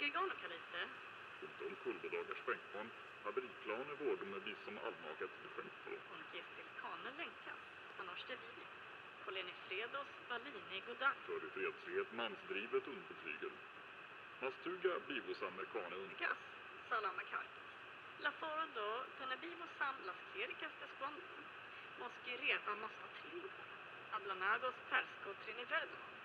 Un Gregano kalite. Utom kulvedagars spänkbarn, haveriplaner vårdom med som allmagat till skänkbarn. Un gestil kane länkas. Anorste vili. Polenifredos valini godan. För i fredslighet mansdrivet underbetygel. Mastuga bivos amerikane unga. Gas. Salama karkis. La forando tenebimos sam las clericas desquando. Mosque reva mosta trillo. Ablanagos persco triniverdo.